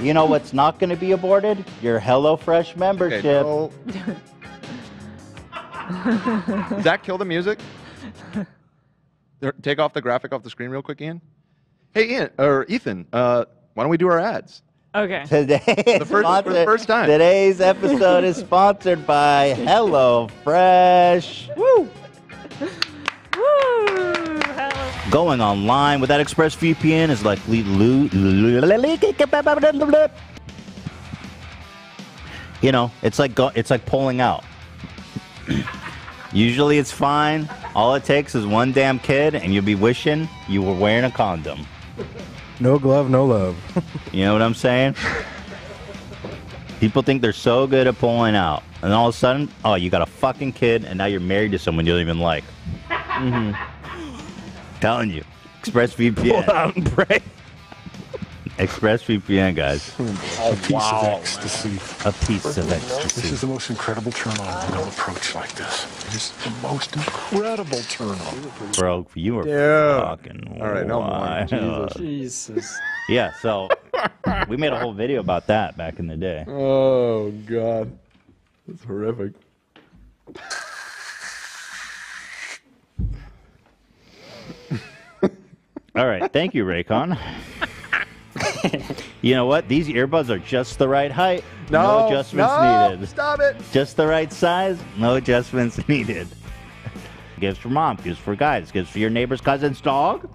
You know what's not going to be aborted? Your HelloFresh membership. no. that kill the music. Take off the graphic off the screen real quick, Ian. Hey, Ian or Ethan, uh, why don't we do our ads? Okay. Today, The first- for the first time. Today's episode is sponsored by HelloFresh. Woo! Woo! Going online without ExpressVPN is like you know, it's like go- it's like pulling out. Usually it's fine. All it takes is one damn kid, and you'll be wishing you were wearing a condom. No glove, no love. You know what I'm saying? People think they're so good at pulling out, and all of a sudden, oh, you got a fucking kid, and now you're married to someone you don't even like. Mm-hmm. Telling you, ExpressVPN. Pull out and pray. ExpressVPN, guys. A piece of ecstasy. A piece of This is the most incredible turn on. You don't approach like this. It is the most incredible turn on. Bro, you were Yeah. fucking All right, no more. wild. Jesus. Yeah, so we made a whole video about that back in the day. Oh God, that's horrific. All right, thank you, Raycon. you know what? These earbuds are just the right height. No, adjustments no, needed. Stop it. Just the right size. No adjustments needed. Gifts for mom. Gifts for guys. Gifts for your neighbor's cousin's dog.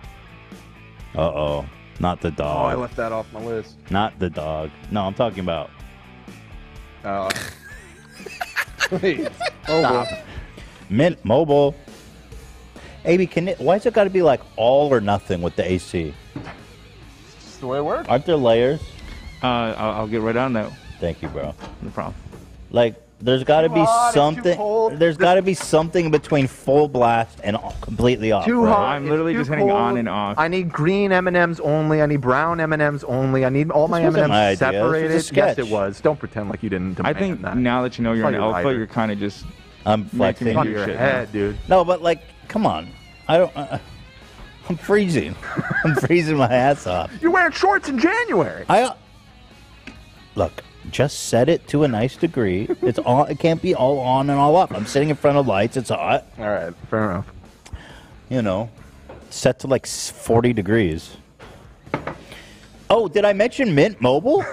Uh oh, not the dog. Oh, I left that off my list. not the dog. No, I'm talking about. Uh, please. Oh, Stop. Mint Mobile. AB, can it, why's it got to be like all or nothing with the AC? That's the way it works. Aren't there layers? Uh, I'll, I'll get right on that. Thank you, bro. No problem. Like, there's got to be hot, something. There's got to be something between full blast and completely off. Too right? hot. I'm literally just too hitting on and off. I need green M and M's only. I need brown M and M's only. I need all my This M wasn't and my M's idea. This was a separated. Yes, sketch. it was. Don't pretend like you didn't. I think that. now that you know you're an Fuck you, alpha, lighter. you're kind of just I'm flexing. me on do your shit. head, dude. No, but like, come on. I don't. Uh, I'm freezing. I'm freezing my ass off. You're wearing shorts in January. I look. Just set it to a nice degree. It's all. It can't be all on and all off. I'm sitting in front of lights. It's hot. All right, fair enough. You know, set to like 40 degrees. Oh, did I mention Mint Mobile?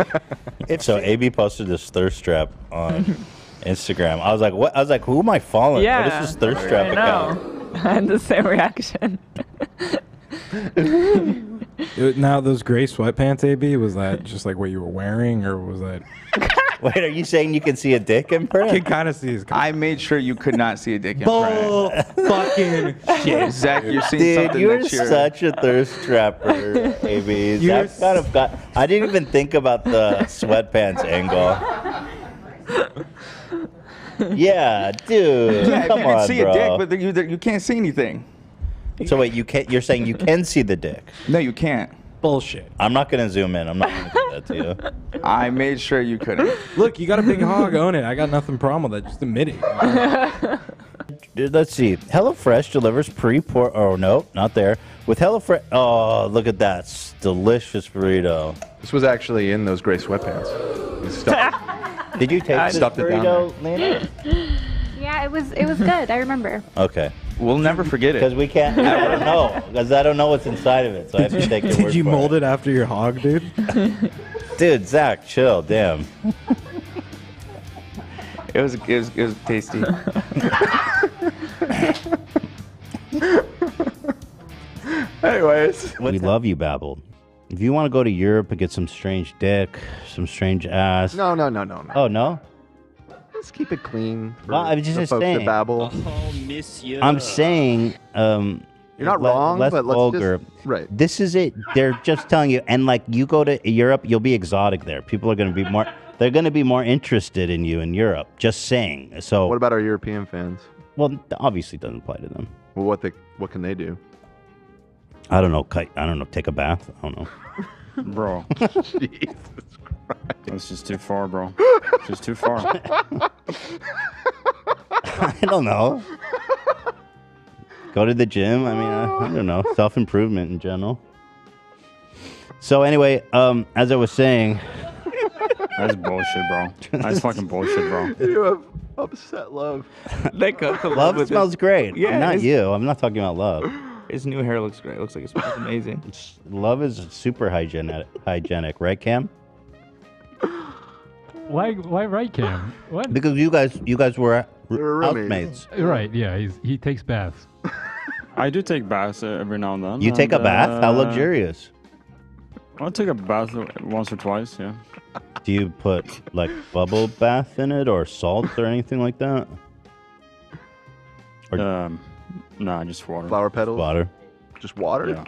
if so, AB posted this thirst trap on Instagram. I was like, what? I was like, who am I following? Yeah. What is this thirst I trap account? Know. I had the same reaction. It- now those gray sweatpants, AB, was that just like what you were wearing, or was that? Wait, are you saying you can see a dick I imprint? can kind of see his. I made sure you could not see a dick in Bull fucking shit. Zach, you're seeing Dude, something you're that you're. such a thirst trapper, AB. You're That kind of got. I didn't even think about the sweatpants angle. Yeah, dude. yeah, come you can on, see bro. a dick, but you, you can't see anything. so wait, you can't. You're saying you can see the dick? No, you can't. Bullshit. I'm not gonna zoom in. I'm not gonna do that to you. I made sure you couldn't. Look, you got a big hog, own it. I got nothing problem with that. Just admit it. Dude, let's see. HelloFresh delivers pre-pour. Oh no, not there. With HelloFresh. Oh, look at that s- delicious burrito. This was actually in those gray sweatpants. You stuffed- Did you take this stuffed it down burrito, Lena? Yeah, it was it was good. I remember. Okay. We'll never forget it. Because it. we can't. I don't know. Because I don't know what's inside of it, so I have to take your Did you for mold it after your hog, dude? Dude, Zach, chill. Damn. It was it was, it was tasty. Anyways, we love you, Babbel. If you want to go to Europe and get some strange dick, some strange ass. no, no, no, no, no. Oh no. Let's keep it clean. For Well, I was just the folks saying. that Babbel. I'm saying. Um, You're not le- wrong, less but let's vulgar. just right. This is it. They're just telling you, and like you go to Europe, you'll be exotic there. People are going to be more. They're going to be more interested in you in Europe. Just saying. So, What about our European fans? well, obviously, it doesn't apply to them. Well, what they what can they do? I don't know. kite- I don't know. Take a bath. I don't know. bro. Jesus Christ. That's just too far, bro. Just too far. I don't know. Go to the gym. I mean, I, I don't know. Self improvement in general. So anyway, um, as I was saying, That's bullshit, bro. That's fucking bullshit, bro. You have upset love. Let go. Come love with smells his, great. Yeah, not his- you. I'm not talking about love. His new hair looks great. Looks like it smells amazing. It's- love is super hygienic, hygienic, right, Cam? Why? Why right, Cam? What? Because you guys, you guys were You're roommates. housemates. Right. Yeah. He's he takes baths. I do take baths every now and then. You take a and, bath? How uh, luxurious. I'll take a bath once or twice, yeah. Do you put like bubble bath in it or salt or anything like that? Or- Um, nah, just water. Flower petals. Water. Just water. Yeah.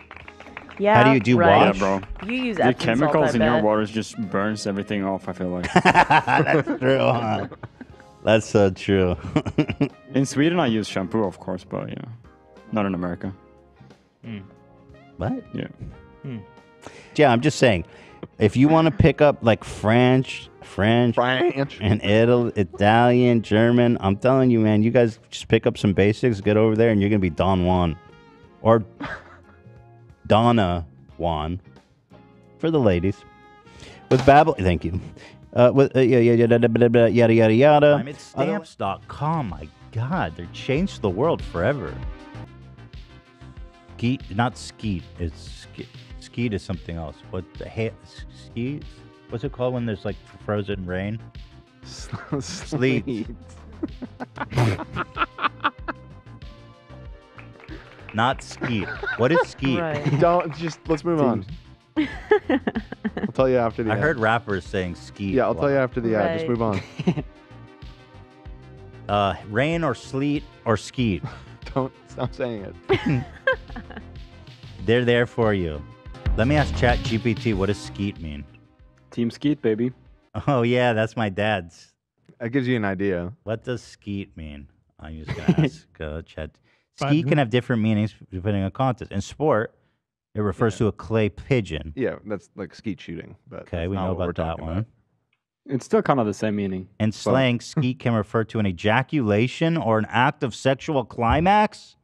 Yeah. How do you do right. wash? Yeah, bro. You use The Epsom salt, chemicals I in your bet. waters just burns everything off, I feel like. That's true. Huh? That's so true. in Sweden, I use shampoo, of course, but, yeah, not in America. what? Yeah. Yeah, I'm just saying. If you want to pick up like French, French, French. and Italy, Italian, German, I'm telling you, man, you guys just pick up some basics, get over there, and you're gonna be Don Juan, or Donna Juan, for the ladies. With Babbel, thank you. Uh, with uh, yeah, yeah, yeah, yada yada yada yada yada. I'm at stamps.com. My God, they changed the world forever. Skeet, not skeet. It's skeet. Skeet is something else. What the ha- skeet? What's it called when there's like frozen rain? Sleet. Not ski. What is ski? Right. Don't just let's move on. I'll tell you after the. I ad. heard rappers saying ski. Yeah, I'll tell you after the ad. Just move on. Uh, rain or sleet or skeet. Don't stop saying it. They're there for you. Let me ask Chat GPT. What does skeet mean? Team Skeet, baby. Oh yeah, that's my dad's. That gives you an idea. What does skeet mean? I'm just gonna ask uh, Chat. Skeet who- can have different meanings depending on context. In sport, it refers to a clay pigeon. Yeah, that's like skeet shooting. But Okay, that's we not know what we're about that talking one. It's still kind of the same meaning. In slang, skeet can refer to an ejaculation or an act of sexual climax,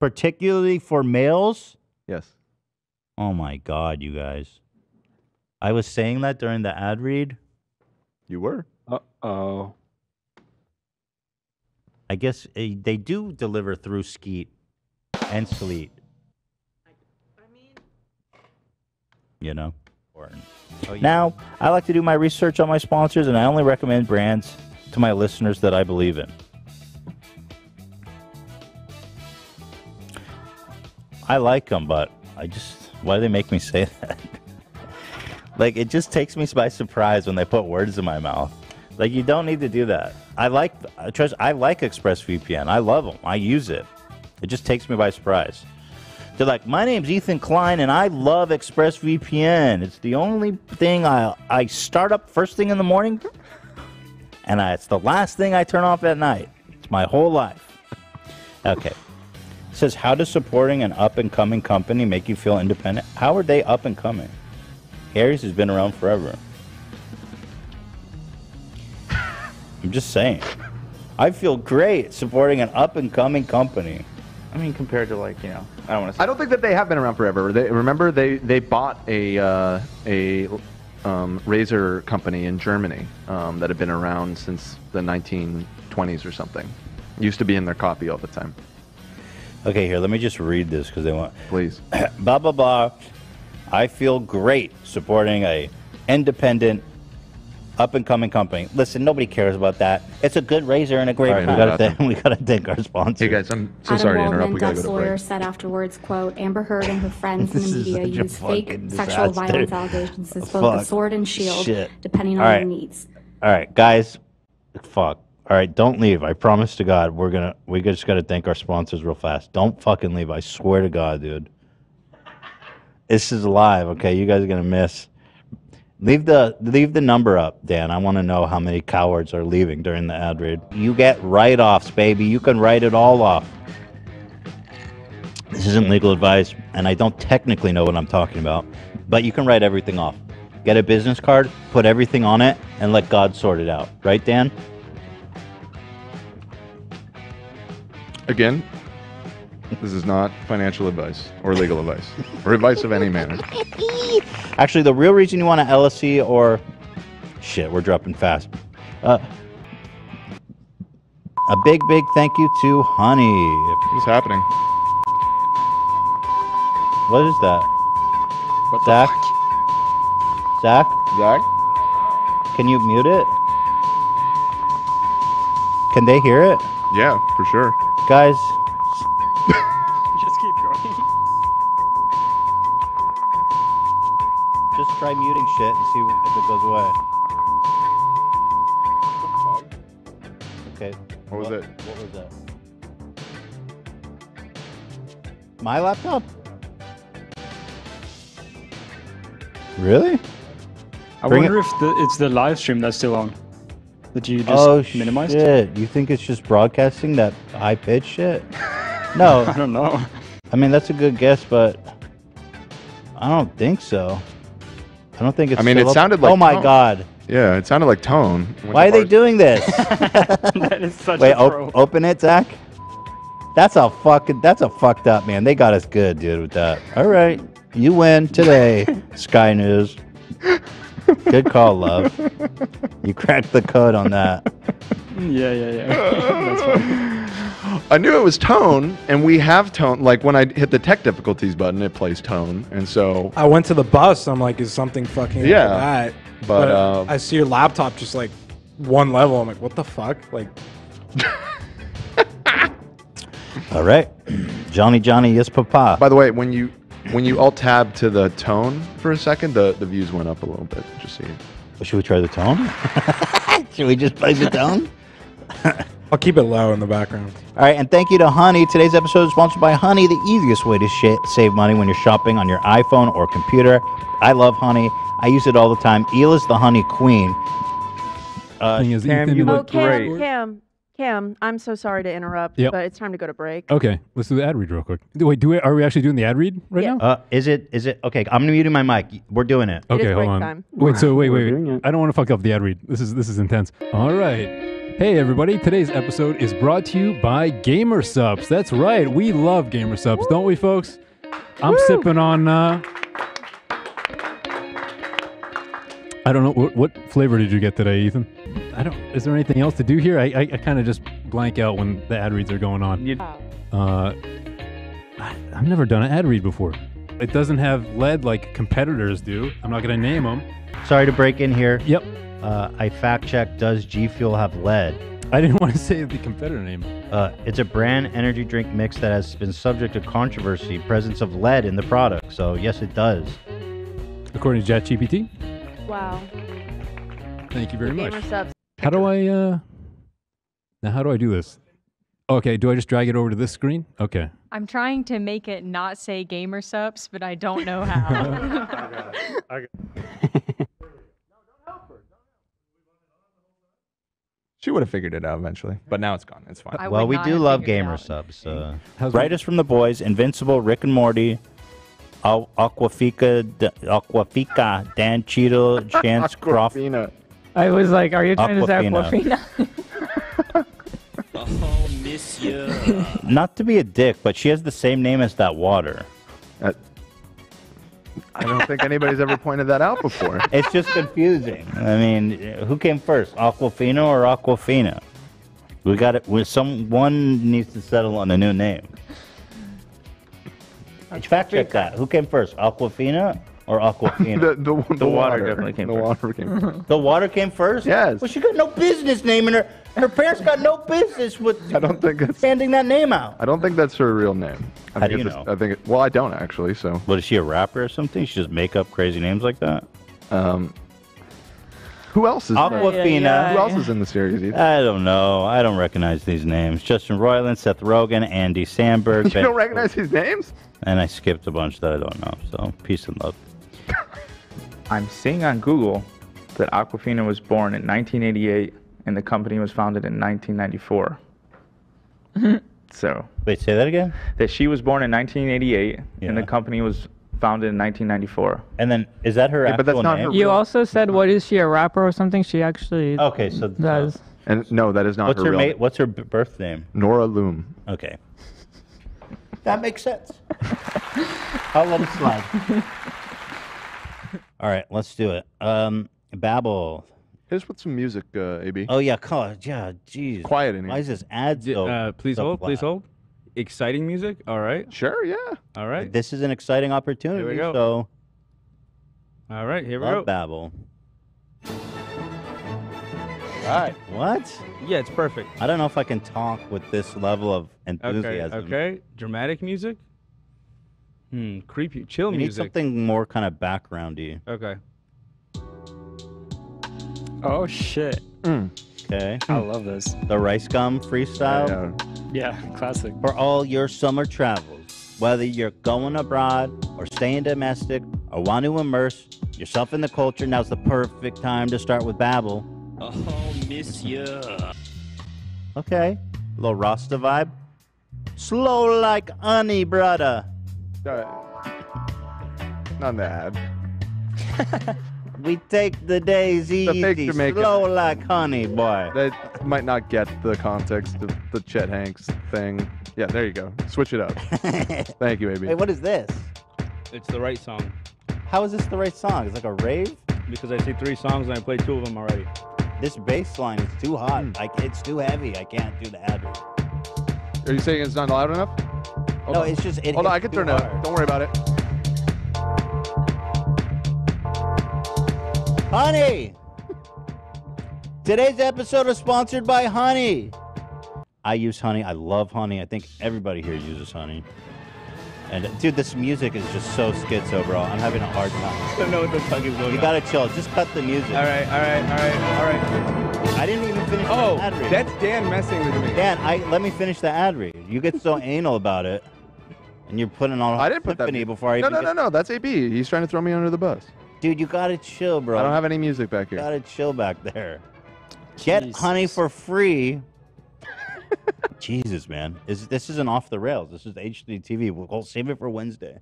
particularly for males. Yes. Oh my God, you guys. I was saying that during the ad read. You were. Uh oh. I guess uh, they do deliver through skeet and sleet. You know? Important. Now, I like to do my research on my sponsors, and I only recommend brands to my listeners that I believe in. I like them, but I just why do they make me say that? like it just takes me by surprise when they put words in my mouth. Like you don't need to do that. I like I trust I like ExpressVPN. I love them. I use it. It just takes me by surprise. They're like, my name's Ethan Klein, and I love ExpressVPN. It's the only thing I I start up first thing in the morning, and I, it's the last thing I turn off at night. It's my whole life. Okay. Says, how does supporting an up and coming company make you feel independent? How are they up and coming? Harry's has been around forever. I'm just saying. I feel great supporting an up and coming company. I mean, compared to like you know, I don't want to. Say I don't think that they have been around forever. They remember they they bought a uh, a um, razor company in Germany um, that had been around since the 1920s or something. Used to be in their copy all the time. Okay, here, let me just read this because they want. Please. blah blah blah. I feel great supporting a independent, up and coming company. Listen, nobody cares about that. It's a good razor and a great. All right, we I gotta got thank, we gotta thank our sponsor. Hey guys, I'm so Adam sorry to Waldman, interrupt. We gotta Duff's go to lawyer, break. said afterwards, quote, Amber Heard and her friends in the media use fake fucking sexual violence allegations as both Fuck. a sword and shield, Shit. depending on All their needs. All right, guys. Fuck. All right, don't leave. I promise to God, we're gonna we just gotta thank our sponsors real fast. Don't fucking leave. I swear to God, dude. This is live, okay? You guys are gonna miss. Leave the leave the number up, Dan. I want to know how many cowards are leaving during the ad read. You get write-offs, baby. You can write it all off. This isn't legal advice, and I don't technically know what I'm talking about, but you can write everything off. Get a business card, put everything on it, and let God sort it out. Right, Dan? Again, This is not financial advice or legal advice or advice of any manner. Actually, the real reason you want an LLC or shit, we're dropping fast. Uh, a big, big thank you to Honey. What's happening? What is that? What the Zach? Zach? Zach? Can you mute it? Can they hear it? Yeah, for sure. Guys, Just keep going. just try muting shit and see if it goes away. Okay. What was it? What was that? My laptop? Really? I Bring wonder if the, it's the live stream that's still on. That you just oh minimized? shit! You think it's just broadcasting that high pitch shit? No, I don't know. I mean that's a good guess, but I don't think so. I don't think it's. I mean, still it up- sounded like Oh my tone. god! Yeah, it sounded like tone. Why are they doing this? that is such Wait, a op- open it, Zach. That's a fucking. That's a fucked up man. They got us good, dude, with that. All right, you win today, Sky News. Good call, love. You cracked the code on that. Yeah, yeah, yeah. that's funny. I knew it was tone, and we have tone. Like when I hit the tech difficulties button, it plays tone, and so I went to the bus. I'm like, is something fucking Yeah, with that? but, uh, I see your laptop just like one level. I'm like, what the fuck? Like, All right, Johnny, Johnny, yes, Papa. By the way, when you when you alt tab to the tone for a second, the the views went up a little bit. Just see. Should we try the tone? Should we just play the tone? I'll keep it low in the background. All right, and thank you to Honey. Today's episode is sponsored by Honey, the easiest way to sh- save money when you're shopping on your iPhone or computer. I love Honey. I use it all the time. Hila's the Honey Queen. Uh, Thing is, Cam, Ethan you Oh, look Cam, great. Cam, Cam, I'm so sorry to interrupt, Yep. but it's time to go to break. Okay, let's do the ad read real quick. Wait, do we, are we actually doing the ad read right Yeah. now? uh, is it? Is it? Okay, I'm muting my mic. We're doing it. It is Okay, hold break on. time. Wait, so wait, wait, wait. I don't want to fuck up the ad read. This is this is intense. All right. Hey everybody, today's episode is brought to you by Gamer Supps. That's right, we love Gamer Supps, don't we, folks? I'm sipping on. Uh, I don't know what, what flavor did you get today, Ethan. I don't. Is there anything else to do here? I I, I kind of just blank out when the ad reads are going on. You- Uh, I, I've never done an ad read before. It doesn't have lead like competitors do. I'm not gonna name them. Sorry to break in here. Yep. Uh, I fact checked. Does G Fuel have lead? I didn't want to say the competitor name. Uh, it's a brand energy drink mix that has been subject to controversy. Presence of lead in the product. So yes, it does. According to ChatGPT. Wow. Thank you very much. Gamer Supps. How do I uh now how do I do this? Okay, do I just drag it over to this screen? Okay. I'm trying to make it not say Gamer Supps, but I don't know how. She would have figured it out eventually, but now it's gone. It's fine. I well, would we not do have love figured it gamer out. subs. Uh, How's brightest from the boys, Invincible, Rick and Morty, Al- Aquafika, D- Aquafika, Dan Cheadle, Chance Crawford. Aquafina. I was like, are you trying to say Aquafina. Aquafina? Not to be a dick, but she has the same name as that water. Uh, I don't think anybody's ever pointed that out before. It's just confusing. I mean, who came first, Aquafina or Aquafina? We got it. we- Someone needs to settle on a new name. Fact check that. Who came first, Aquafina or Aquafina? the, the, the, The water water definitely came The first. water came first. the water came first. Yes. Well, she got no business naming her. Her parents got no business with I don't think it's. handing that name out. I don't think that's her real name. I How think do you know? I think. It, well, I don't actually. So, But is she a rapper or something? She just make up crazy names like that. um, who else is? Aquafina. yeah, Who else is in the series? Ethan? I don't know. I don't recognize these names. Justin Roiland, Seth Rogen, Andy Samberg. you Ben- don't recognize these names? And I skipped a bunch that I don't know. So peace and love. I'm seeing on Google that Aquafina was born in 1988 and the company was founded in 1994. so Wait, say that again. that she was born in 1988 and the company was founded in 1994. And then is that her Yeah, but that's actual not name? her you also said, what is she, a rapper or something? She actually Okay, so does. And no, that is not what's her her real ma- What's her b- birth name? Nora Lum. Okay. That makes sense. I'll let it slide. All right, let's do it. Um, Babbel. Here's with some music, uh, AB. Oh yeah, God, yeah, jeez. Quiet in here. Why is this ad so? Uh, please so hold. Please flat? hold. Exciting music. All right. Sure. Yeah. All right. This is an exciting opportunity. Here we go. So All right. Here we love go. Babbel. All right. What? Yeah, it's perfect. I don't know if I can talk with this level of enthusiasm. Okay. enthusiasm. Okay. Dramatic music. Hmm. Creepy. Chill We need something more kind of backgroundy. Okay. Oh shit. Okay. I love this. The rice gum freestyle. Yeah, classic. For all your summer travels, whether you're going abroad or staying domestic or want to immerse yourself in the culture, now's the perfect time to start with Babbel. Oh, monsieur. Okay. A little Rasta vibe. Slow like honey, brother. Not the ad. We take the days The easy, Jamaican. slow like honey, boy. That might not get the context of the Chet Hanks thing. Yeah, there you go. Switch it up. Thank you, AB. Hey, what is this? It's the right song. How is this the right song? It's like a rave? Because I see three songs and I played two of them already. This bass line is too hot. Hmm. Like it's too heavy. I can't do the ad. Are you saying it's not loud enough? Hold No, on. it's just- it Hold on, I can too turn it up. Don't worry about it. Honey! Today's episode is sponsored by Honey. I use Honey. I love Honey. I think everybody here uses Honey. And dude, this music is just so schizo, bro. I'm having a hard time. I don't know what the fuck is going You on. gotta chill. Just cut the music. All right. All right. All right. All right. I didn't even finish Oh, the ad read. that's Dan messing with me. Dan, I let me finish the ad read. You get so anal about it, and you're putting on I didn't put that. symphony before I no, no, no, no. That's AB. He's trying to throw me under the bus. Dude, you gotta chill, bro. I don't have any music back here. Gotta chill back there. Get honey for free. Jesus, man, is this isn't off the rails? This is HD TV. We'll, we'll save it for Wednesday.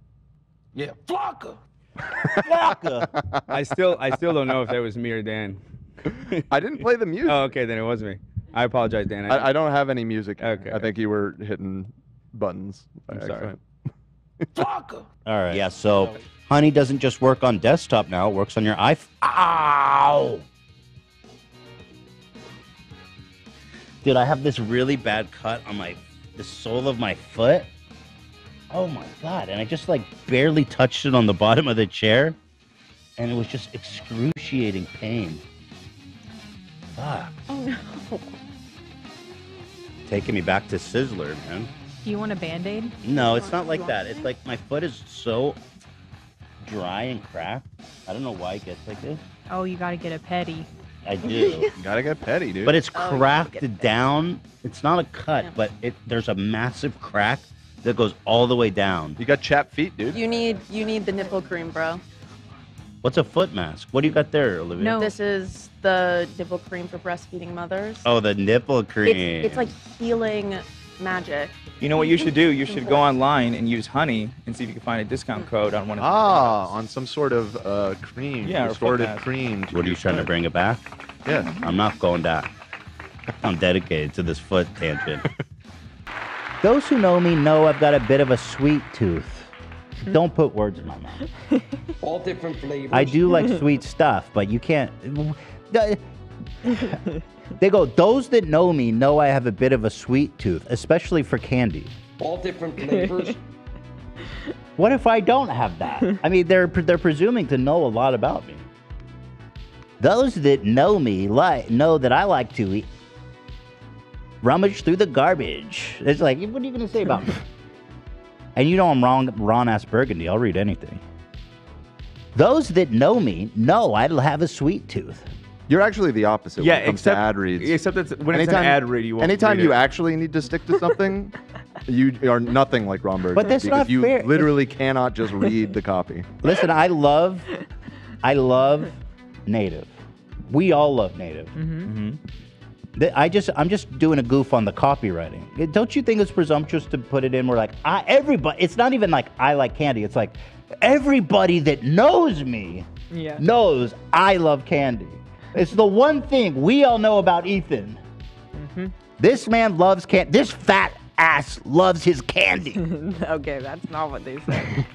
Yeah. Flocka. Flocka. I still, I still don't know if that was me or Dan. I didn't play the music. Oh, okay, then it was me. I apologize, Dan. I, I don't have any music. Okay. I think you were hitting buttons. I'm sorry. accident. All right. Yeah. So, honey doesn't just work on desktop now; it works on your iPhone. Ow! Dude, I have this really bad cut on my the sole of my foot. Oh my god! And I just like barely touched it on the bottom of the chair, and it was just excruciating pain. Fuck. Oh no. Taking me back to Sizzler, man. Do you want a band aid? No, it's not like that. It's like my foot is so dry and cracked. I don't know why it gets like this. Oh, you gotta get a petty. I do. Gotta get petty, dude. but it's Oh, you cracked down. It's not a cut, but it there's a massive crack that goes all the way down. You got chapped feet, dude. You need you need the nipple cream, bro. What's a foot mask? What do you got there, Olivia? No. This is the nipple cream for breastfeeding mothers. Oh, the nipple cream. It's, it's like healing magic. You know what you should do? You should go online and use honey and see if you can find a discount code on one of the Ah, on some sort of uh, cream. Yeah, or restorative foot mask. cream. What are you trying to bring it back? Yeah. I'm not going back. I'm dedicated to this foot tangent. Those who know me know I've got a bit of a sweet tooth. Don't put words in my mouth. All different flavors. I do like sweet stuff, but you can't. They go, those that know me know I have a bit of a sweet tooth, especially for candy. All different flavors. What if I don't have that? I mean, they're they're presuming to know a lot about me. Those that know me like know that I like to eat, rummage through the garbage. It's like, what are you gonna say about me? And you know I'm wrong, Ron ass Burgundy. I'll read anything. Those that know me know I have a sweet tooth. You're actually the opposite. Yeah, when it comes except- to ad reads. except it's- when it's an ad read, you won't Anytime read you it. actually need to stick to something, you are nothing like Ron Burgundy. But that's because not you fair. literally cannot just read the copy. Listen, I love, I love native. We all love native. Mm-hmm. Th- I just, I'm just doing a goof on the copywriting. Don't you think it's presumptuous to put it in where like I, everybody? It's not even like I like candy. It's like everybody that knows me Yeah. knows I love candy. It's the one thing we all know about Ethan. Mm-hmm. This man loves candy. This fat ass loves his candy. okay, that's not what they said.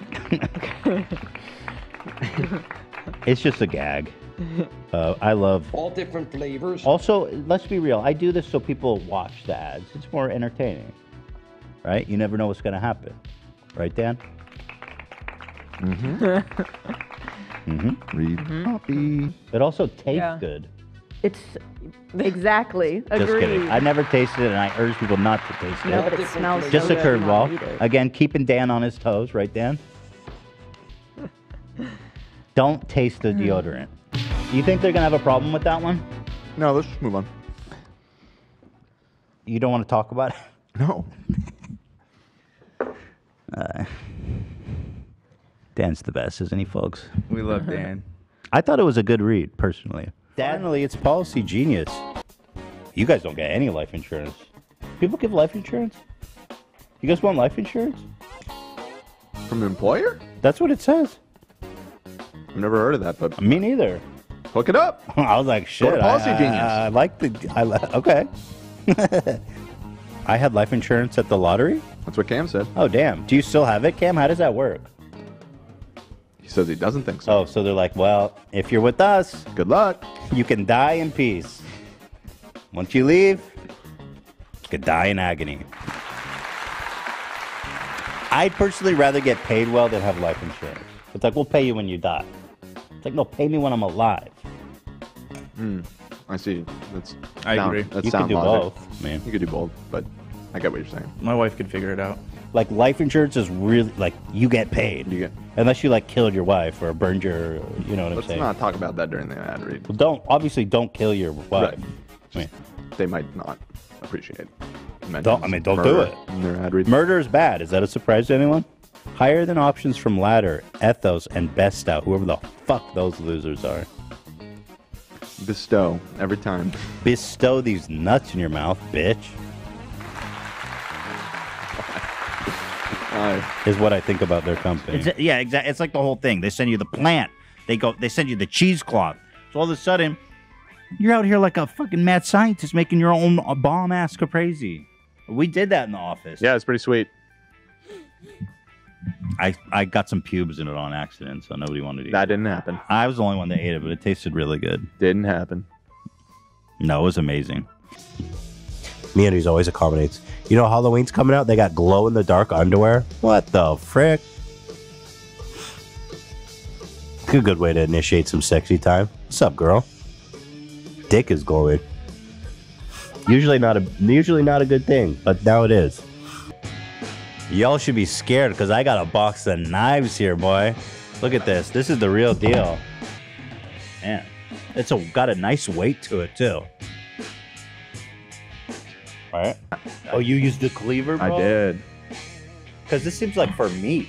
It's just a gag. Uh, I love. All different flavors. Also, let's be real. I do this so people watch the ads. It's more entertaining, right? You never know what's going to happen, right, Dan? Mm-hmm. mm-hmm. Read copy. It also tastes Yeah. good. It's exactly. Just Agreed. kidding. I never tasted it, and I urge people not to taste No, it. but it smells so Just a good. curveball. Again, keeping Dan on his toes, right, Dan? Don't taste the deodorant. You think they're gonna have a problem with that one? No, let's just move on. You don't want to talk about it? No. Uh, Dan's the best, isn't he, folks? We love uh-huh. Dan. I thought it was a good read, personally. Finally, it's Policy Genius. You guys don't get any life insurance. People give life insurance? You guys want life insurance? From the employer? That's what it says. I've never heard of that, but Me neither. hook it up. I was like, shit. Go to Policy I, I- Genius. I, like the. I, li- okay. I had life insurance at the lottery. That's what Cam said. Oh, damn. Do you still have it, Cam? How does that work? He says he doesn't think so. Oh, so they're like, well, if you're with us, Good luck. you can die in peace. Once you leave, you could die in agony. I'd personally rather get paid well than have life insurance. It's like, we'll pay you when you die. It's like, no, pay me when I'm alive. Hmm. I see. That's I sound- agree. That's You could sound do logic. both, man. You could do both, but I get what you're saying. My wife could figure it out. Like, life insurance is really, like, you get paid. You get. Unless you, like, killed your wife or burned your, you know what I'm saying. Let's not talk about that during the ad read. Well, don't, obviously, don't kill your wife. Right. I mean, They might not appreciate. Don't- I mean, don't do it. In their ad read. Murder is bad. Is that a surprise to anyone? Higher than options from Ladder, Ethos, and Bestow, whoever the fuck those losers are. Bestow every time. Bestow these nuts in your mouth, bitch, is what I think about their company. It's, yeah, exactly. It's like the whole thing. They send you the plant. They go. They send you the cheesecloth. So all of a sudden, you're out here like a fucking mad scientist making your own uh, bomb ass caprese. We did that in the office. yeah, it's pretty sweet. I, I got some pubes in it on accident, so nobody wanted to eat That it. didn't happen. I was the only one that ate it, but it tasted really good. Didn't happen. No, it was amazing. MeUndies always accommodates. You know, Halloween's coming out. They got glow in the dark underwear. What the frick? A good way to initiate some sexy time. What's up, girl? Dick is glowing. Usually not a usually not a good thing, but now it is. Y'all should be scared because I got a box of knives here, boy. Look at this. This is the real deal. Man, it's a, got a nice weight to it too. Right? Oh, you used the cleaver, bro? I did. Because this seems like for meat.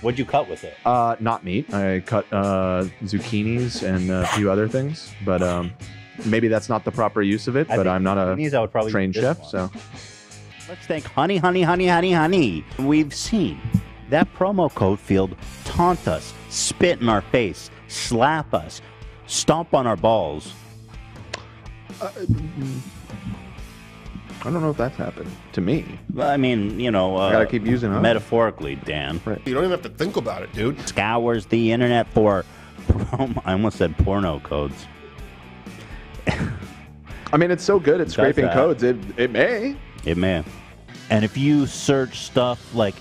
What'd you cut with it? Uh, not meat. I cut uh, zucchinis and a few other things, but um, maybe that's not the proper use of it. I but I'm not a zucchinis, I would probably trained chef, one. so Let's thank Honey, Honey, Honey, Honey, Honey. We've seen that promo code field taunt us, spit in our face, slap us, stomp on our balls. I don't know if that's happened to me. Well, I mean, you know, uh, I gotta keep using it. metaphorically, Dan. Right. You don't even have to think about it, dude. Scours the internet for. prom- I almost said porno codes. I mean, it's so good at scraping that. codes. It it may. It may. And if you search stuff like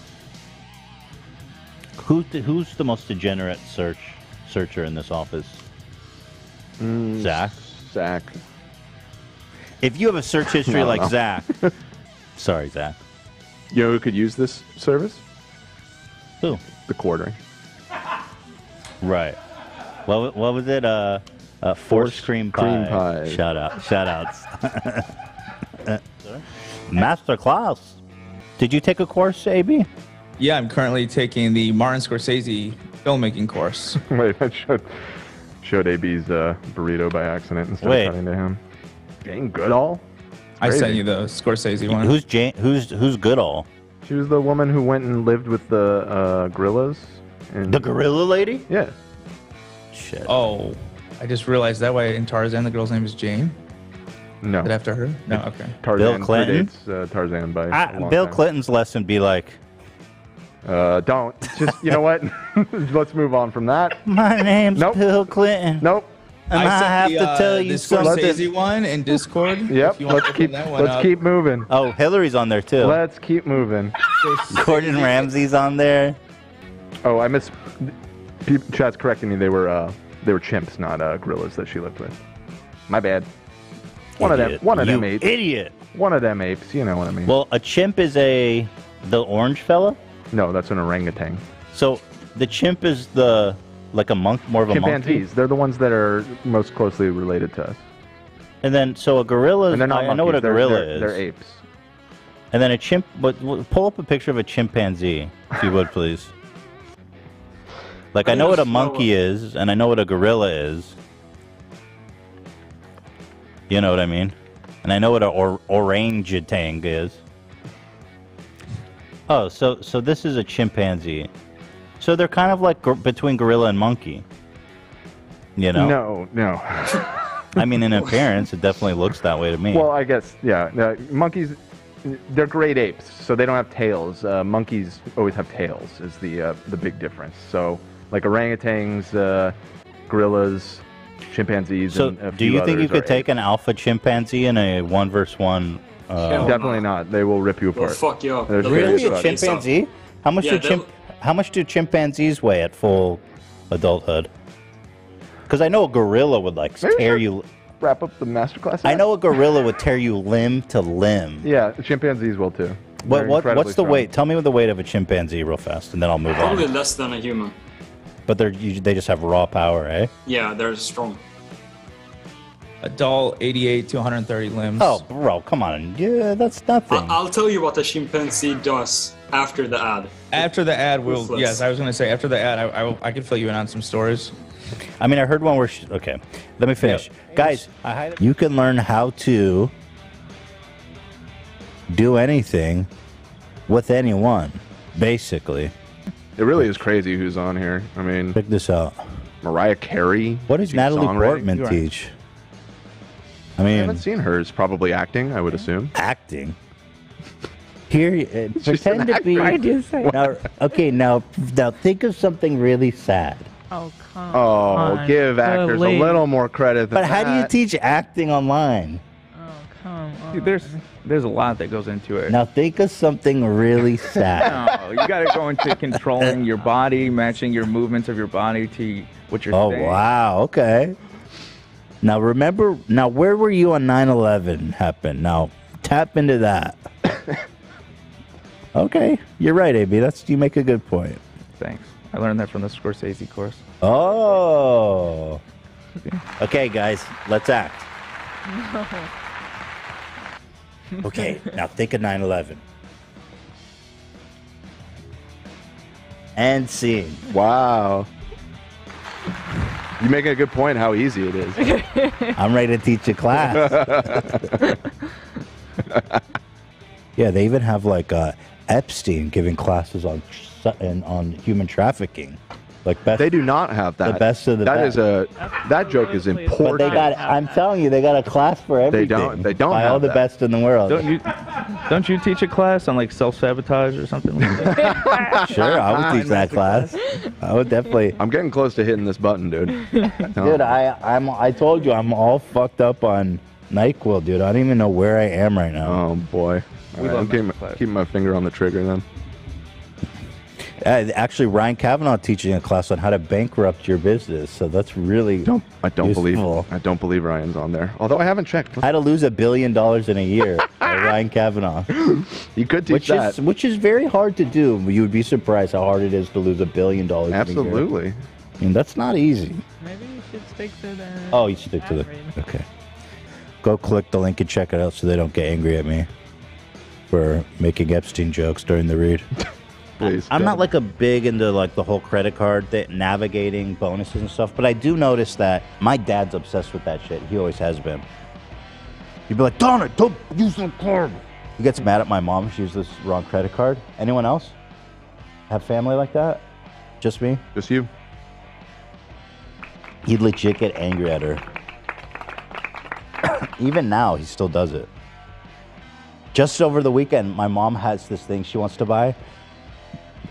who's the, who's the most degenerate search searcher in this office? Mm, Zach. Zach. If you have a search history No, like no. Zach, sorry, Zach. You know who could use this service? Who? The quartering. Right. What, what was it? Uh, uh, force cream pie. cream pie. Shout out. Shout outs. Master class. Did you take a course, AB? Yeah, I'm currently taking the Martin Scorsese filmmaking course. Wait, I showed showed AB's uh, burrito by accident instead Wait. of cutting to him. Jane Goodall. I sent you the Scorsese one. Who's Jane? Who's who's Goodall? She was the woman who went and lived with the uh, gorillas. And The gorilla lady? Yeah. Shit. Oh, I just realized that way in Tarzan the girl's name is Jane. No. Is it after her? No. Okay. Tarzan Bill Clinton? predates, uh, Tarzan by long Bill time. Clinton's lesson be like, Uh, don't. Just you know what? Let's move on from that. My name's Bill Clinton. Nope. And I, sent have the, to uh, tell the you something. Scorsese one in Discord. Yep. If you want Let's keep that one let's up. keep moving. Oh, Hillary's on there too. Let's keep moving. Gordon Ramsay's on there. Oh, I miss. Pe- Chat's correcting me. They were uh, they were chimps, not uh, gorillas that she lived with. My bad. One of them. One of You them apes. Idiot. One of them apes. You know what I mean? Well, a chimp is a the orange fella. no, that's an orangutan. So the chimp is the like a monk, more of a monkey. Chimpanzees. They're the ones that are most closely related to us. And then so a gorilla. And they're not I, I know what a monkeys, they're- gorilla they're- is. they're apes. And then a chimp. But pull up a picture of a chimpanzee, if you would, please. Like I know what a monkey is, and I know what a gorilla is. You know what I mean? And I know what an or- orangutan is. Oh, so so this is a chimpanzee. So they're kind of like gor- between gorilla and monkey. You know? No, no. I mean, in appearance, it definitely looks that way to me. Well, I guess yeah. Uh, monkeys, they're great apes, so they don't have tails. Uh, monkeys always have tails. Is the uh, the big difference. So like orangutans, uh, gorillas, chimpanzees, So, and a do few you think you could take an alpha chimpanzee in a one versus one? Uh. Definitely not. They will rip you They'll apart. fuck you up. They're They'll scary Really, a chimpanzee? How much Yeah, do chimp? How much do chimpanzees weigh at full adulthood? Because I know a gorilla would like tear you. Wrap up the masterclass. I know a gorilla would tear you limb to limb. Yeah, chimpanzees will too. What They're what incredibly what's the strong. weight? Tell me the weight of a chimpanzee real fast, and then I'll move on. Probably on. less than a human. But they're you, they just have raw power, eh? Yeah, they're strong. Adult 88 to 130 limbs. Oh, bro, come on. Yeah, that's nothing. I- I'll tell you what a chimpanzee does after the ad. After the ad, we'll. Ruthless. Yes, I was gonna say after the ad, I, I, I could fill you in on some stories. I mean, I heard one where. She, okay, let me finish, guys. You can learn how to do anything with anyone, basically. It really is crazy who's on here. I mean, check this out. Mariah Carey. What does Natalie songwriting. Portman You are- teach? I mean, I haven't seen hers. Probably acting, I would assume. acting. Here, uh, pretend to be. actress. Now, okay, now, now think of something really sad. Oh, come Oh, on. give actors Believe- a little more credit. Than But how do you teach acting online? Dude, there's there's a lot that goes into it. Now think of something really sad. No, you got to go into controlling your body, matching your movements of your body to what you're Oh saying. wow, okay. Now remember, now where were you on 9/11 happened? Now tap into that. okay, you're right, AB. That's you make a good point. Thanks. I learned that from the Scorsese course. Oh. Okay, guys, let's act. Okay, now think of 9/11. And scene. Wow. You making a good point how easy it is. I'm ready to teach a class. yeah, they even have like uh, Epstein giving classes on on human trafficking. Like best, They do not have that. The best of the That best. is a that joke is But important. they got. I'm telling you, they got a class for everything. They don't- they don't By all the that. best in the world. Don't you don't you teach a class on like self sabotage or something like that? sure, I would teach that class. I would definitely. I'm getting close to hitting this button, dude. Dude, I I'm I told you I'm all fucked up on Nyquil, dude. I don't even know where I am right now. Oh boy. We All right, love I'm keeping, keeping my finger on the trigger then. Uh, actually, Ryan Kavanaugh teaching a class on how to bankrupt your business. So that's really don't. I don't useful. believe. I don't believe Ryan's on there. Although I haven't checked. How to lose a billion dollars in a year by Ryan Kavanaugh. You could teach which that. is which is very hard to do. You would be surprised how hard it is to lose a billion dollars. in a year. Absolutely. I mean, that's not easy. Maybe you should stick to the. Oh, you stick to the. Okay. Go click the link and check it out so they don't get angry at me for making Epstein jokes during the read. Please. I'm not like a big into like the whole credit card th- navigating bonuses and stuff, but I do notice that my dad's obsessed with that shit. He always has been. He'd be like, "Darn it, don't use the card." He gets mad at my mom if she uses this wrong credit card. Anyone else have family like that? Just me? Just you. He'd legit get angry at her. Even now, he still does it. Just over the weekend, my mom has this thing she wants to buy.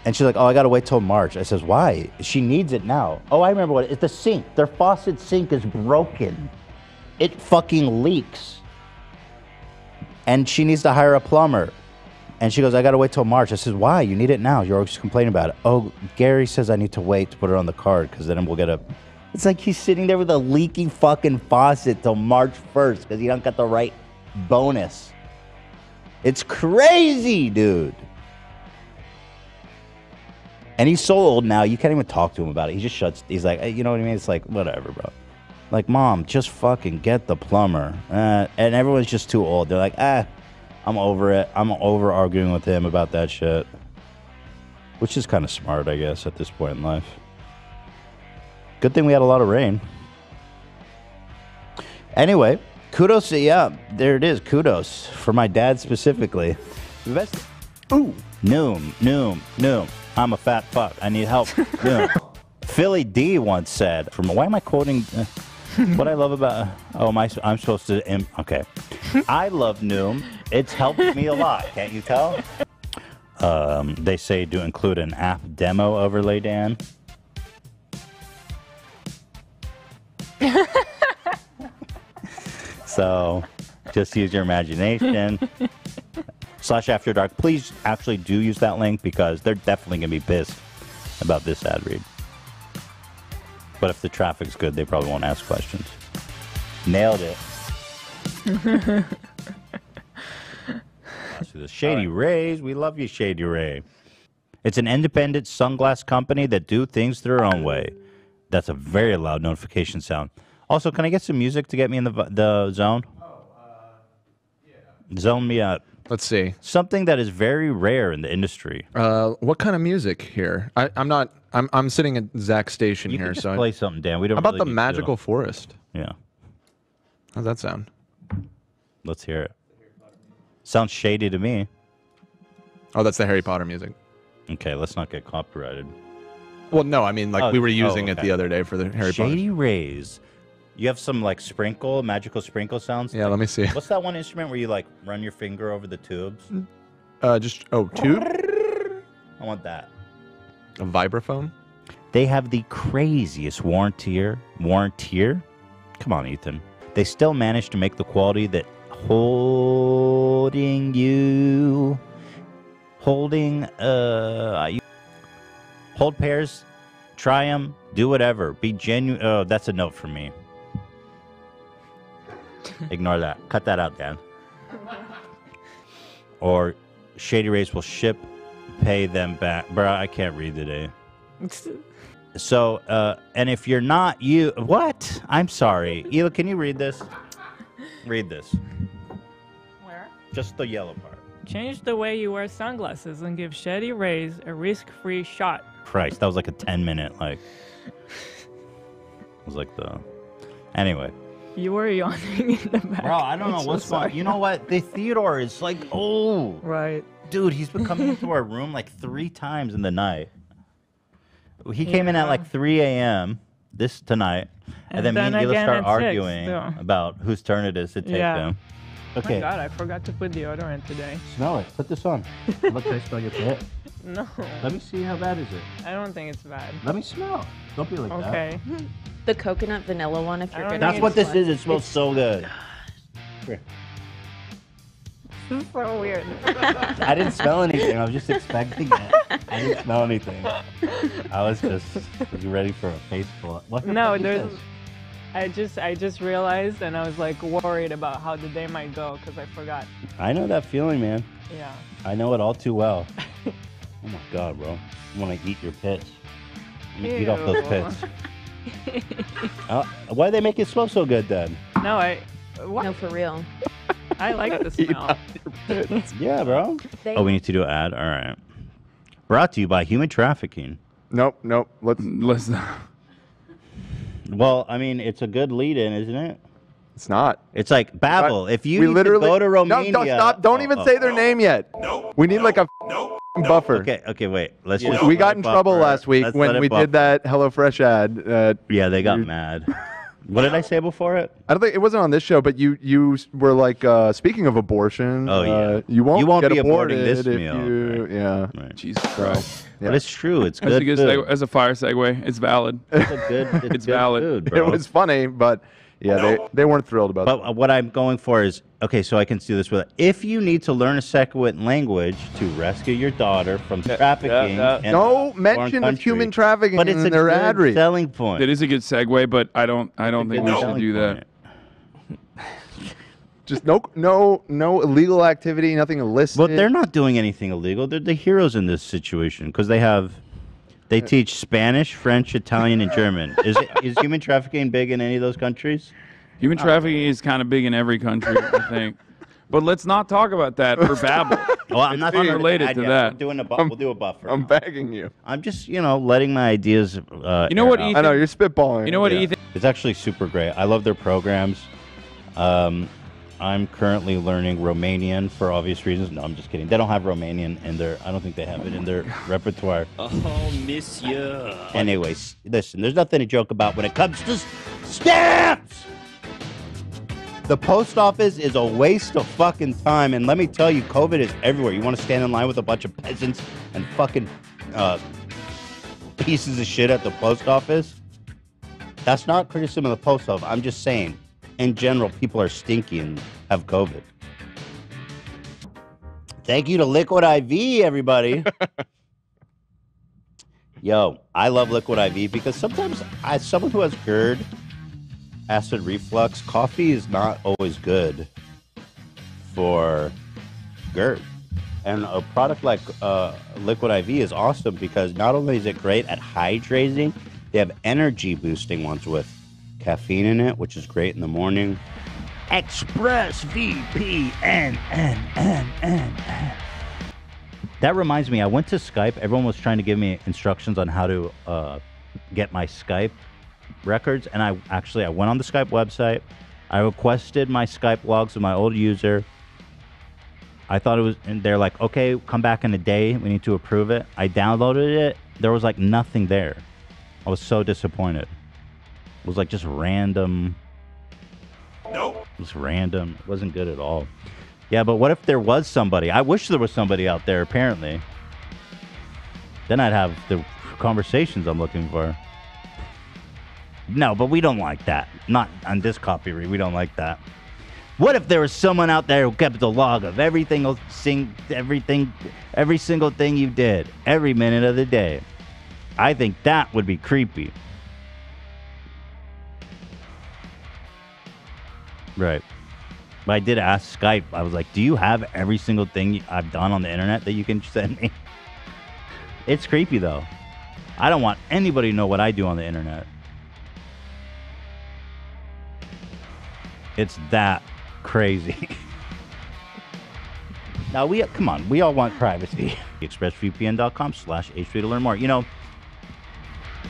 And she's like, oh, I got to wait till March. I says, why? She needs it now. Oh, I remember what it's the sink. Their faucet sink is broken. It fucking leaks. And she needs to hire a plumber. And she goes, I got to wait till March. I says, why? You need it now. You're always complaining about it. Oh, Gary says I need to wait to put it on the card because then we'll get a. It's like he's sitting there with a leaky fucking faucet till March 1st because he don't got the right bonus. It's crazy, dude. And he's so old now, you can't even talk to him about it. He just shuts. He's like, "Hey, you know what I mean? It's like, whatever, bro. Like, mom, just fucking get the plumber. Uh, and everyone's just too old. They're like, ah, I'm over it. I'm over arguing with him about that shit. Which is kind of smart, I guess, at this point in life. Good thing we had a lot of rain. Anyway, kudos. to- Yeah, there it is. Kudos for my dad specifically. Best. Ooh. Noom, noom, noom. I'm a fat fuck. I need help. Philly D once said, "From why am I quoting?" Uh, what I love about oh, my? I'm supposed to. Im- okay, I love Noom. It's helped me a lot. Can't you tell? Um, they say to include an app demo overlay, Dan. So just use your imagination. Slash After Dark. Please actually do use that link because they're definitely going to be pissed about this ad read. But if the traffic's good, they probably won't ask questions. Nailed it. The Shady Rays. We love you, Shady Ray. It's an independent sunglass company that do things their own way. That's a very loud notification sound. Also, can I get some music to get me in the the zone? Zone me out. Let's see. Something that is very rare in the industry. Uh, what kind of music here? I, I'm not. I'm I'm sitting at Zach's station You here, so I- play something, Dan. We don't How about really the need to. magical forest? Yeah. How's that sound? Let's hear it. Sounds shady to me. Oh, that's the Harry Potter music. Okay, let's not get copyrighted. Well, no, I mean like Oh, we were oh, using it the other day for the Harry Potter. Shady Rays. You have some like sprinkle, magical sprinkle sounds. Yeah, let me see. What's that one instrument where you like run your finger over the tubes? Uh, just oh, tube, I want that. a vibraphone. They have the craziest warrantier. Warrantier? Come on, Ethan. They still manage to make the quality that holding you, holding, uh, you, hold pairs, try them, do whatever. Be genuine. Oh, that's a note for me. Ignore that. Cut that out, Dan. Or Shady Rays will ship, pay them back. Bruh, I can't read today. So, uh, and if you're not you, what? I'm sorry. Hila, can you read this? Read this. Where? Just the yellow part. Change the way you wear sunglasses and give Shady Rays a risk-free shot. Christ, that was like a 10 minute, like. It was like the. Anyway. You were yawning in the back. Bro, I don't know I'm so what's going sorry. You know what? The Theodore is like, oh. Right. Dude, he's been coming into our room like three times in the night. He came in at like 3 a.m. this tonight. And, And then, then me and Hila start at six, arguing about whose turn it is to take Yeah. them. Oh Okay. my god, I forgot to put deodorant today. Smell it. Put this on. Look, I smell your pit? No. Let me see how bad is it. I don't think it's bad. Let me smell. Don't be like that. Okay. The coconut vanilla one, if you're oh, gonna. That's what this one. is. It smells so good. Here. This is so weird. I didn't smell anything. I was just expecting it. I didn't smell anything. I was just was ready for a face full. What the No, there's. this? I just I just realized and I was like worried about how the day might go because I forgot. I know that feeling, man. Yeah. I know it all too well. oh my god, bro. I want to eat your pits. You eat off those Ew. pits. Uh, why do they make it smell so good then? No, I. What? No, for real. I like the smell. Yeah, bro. They- Oh, we need to do an ad. All right. Brought to you by human trafficking. Nope, nope. Let's let's. Well, I mean, it's a good lead-in, isn't it? It's not. It's like Babbel. If you we need literally to go to Romania, No, don't stop. Don't even Oh, say their name yet. No, we need like a buffer. Okay, okay, wait. Let's just. we got it in trouble last week Let's when we buffer. did that HelloFresh ad. Uh, Yeah, they got mad. What did I say before it? I don't think it wasn't on this show, but you you were like uh, speaking of abortion. Oh, yeah. uh, you won't You won't get be aborting aborted this if meal. You, Yeah, Jesus So, Christ. But it's true. It's That's good a good food. segue, as a fire segue. It's valid. It's a good. It's, It's good valid. Food, it was funny, but yeah, they, they weren't thrilled about But uh, what I'm going for is okay. So I can do this with. If you need to learn a second language to rescue your daughter from trafficking, yeah. in No a foreign mention of human trafficking but it's in a their good ad read. selling point. It is a good segue, but I don't. I don't think we should do that. Just no no no illegal activity, nothing illicit. But they're not doing anything illegal. They're the heroes in this situation because they have. They teach Spanish, French, Italian, and German. Is it, is human trafficking big in any of those countries? Human trafficking is kind of big in every country, I think. But let's not talk about that for Babbel. Well, I'm not It's unrelated to that. We're doing a bu- we'll do a buffer. I'm begging you. I'm just, you know, letting my ideas. Uh, You know air what, out. Ethan? I know, you're spitballing. You know what, Ethan? It's actually super great. I love their programs. Um, I'm currently learning Romanian for obvious reasons. No, I'm just kidding. They don't have Romanian in their. I don't think they have it in their repertoire. Oh, monsieur. Anyways, listen. There's nothing to joke about when it comes to stamps. The post office is a waste of fucking time, and let me tell you, COVID is everywhere. You want to stand in line with a bunch of peasants and fucking uh, pieces of shit at the post office? That's not criticism of the post office. I'm just saying, in general, people are stinky and have COVID. Thank you to Liquid IV, everybody. Yo, I love Liquid IV because sometimes, as someone who has GERD, acid reflux, coffee is not always good for GERD. And a product like uh, Liquid IV is awesome because not only is it great at hydrating, they have energy boosting ones with caffeine in it, which is great in the morning. Express VPN. N, N, N, N. That reminds me, I went to Skype. Everyone was trying to give me instructions on how to uh, get my Skype records, and I actually I went on the Skype website. I requested my Skype logs of my old user. I thought it was, and they're like, okay, come back in a day. We need to approve it. I downloaded it. There was like nothing there. I was so disappointed. Was like just random. Nope. It was random. It wasn't good at all. Yeah, but what if there was somebody? I wish there was somebody out there, apparently. Then I'd have the conversations I'm looking for. No, but we don't like that. Not on this copy read. We don't like that. What if there was someone out there who kept a log of everything, sing, everything, every single thing you did, every minute of the day? I think that would be creepy. Right. But I did ask Skype. I was like, "Do you have every single thing I've done on the internet that you can send me?" It's creepy though. I don't want anybody to know what I do on the internet. It's that crazy. now we come on, we all want privacy. ExpressVPN.com slash H3 to learn more. You know,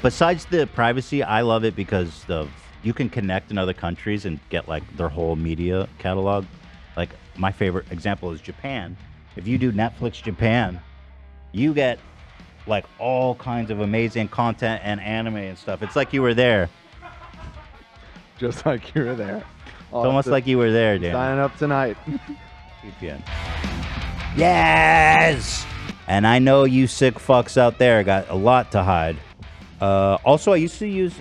besides the privacy, I love it because of you can connect in other countries and get like their whole media catalog. Like my favorite example is Japan. If you do Netflix Japan, you get like all kinds of amazing content and anime and stuff. It's like you were there. Just like you were there. It's almost like you were there, Dan. Signing up tonight. VPN. Yes! And I know you sick fucks out there got a lot to hide. Uh, also, I used to use,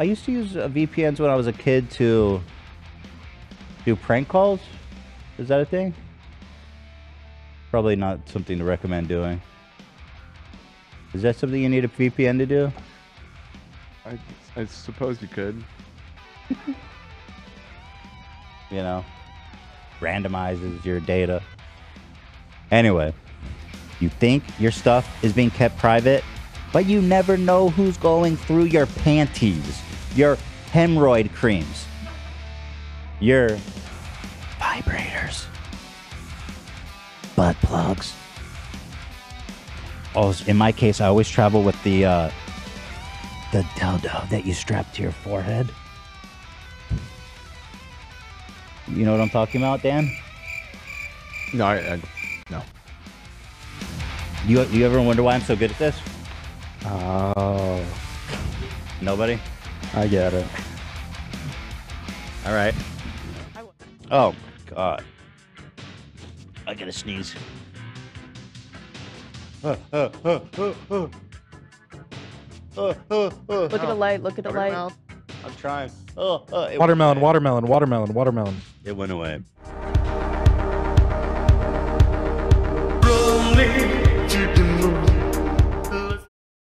I used to use uh, VPNs when I was a kid to do prank calls. Is that a thing? Probably not something to recommend doing. Is that something you need a VPN to do? I, I suppose you could. you know, randomizes your data. Anyway, you think your stuff is being kept private, but you never know who's going through your panties, your hemorrhoid creams, your vibrators, butt plugs. Oh, in my case, I always travel with the uh, the dildo that you strap to your forehead. You know what I'm talking about, Dan? No, I, I no. You you ever wonder why I'm so good at this? Oh, Nobody. I get it. All right. Oh God. I gotta sneeze. Uh, uh, uh, uh, uh. Uh, uh, uh. Look at the light. Look at the light. I'm trying. Uh, it Watermelon, watermelon, watermelon, watermelon. It went away.